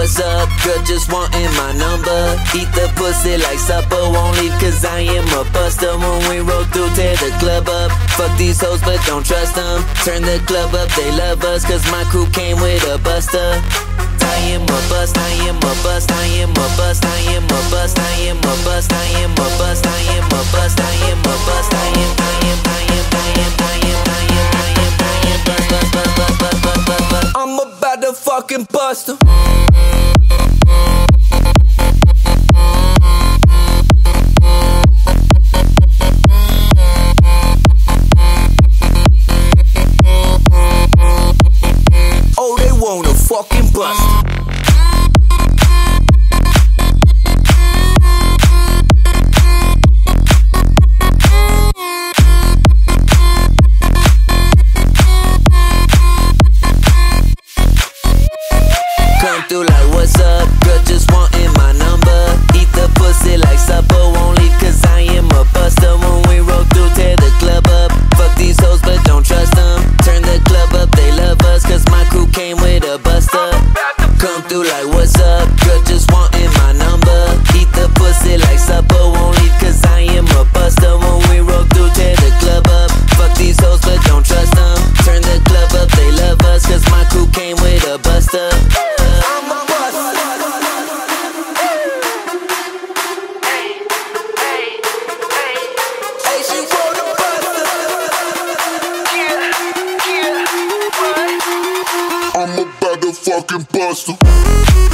what's up? Girl, just wanting my number. Eat the pussy like supper. Won't leave cause I am a buster. When we roll through, tear the club up. Fuck these hoes, but don't trust them. Turn the club up, they love us. Cause my crew came with a buster. I am a bust, I am a bust, I am a bust, I am a bust, I am a bust, I am fucking bust. Oh, they wanna fucking bust. Through like, what's up? Fucking buster.